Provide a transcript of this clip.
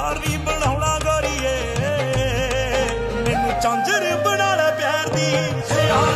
ਯਾਰ ਨਹੀਂ ਬਣਾਉਣਾ ਗੋਰੀਏ ਮੈਨੂੰ ਚਾਂਜਰ ਬਣਾ ਲੈ ਪਿਆਰ ਦੀ। ਯਾਰ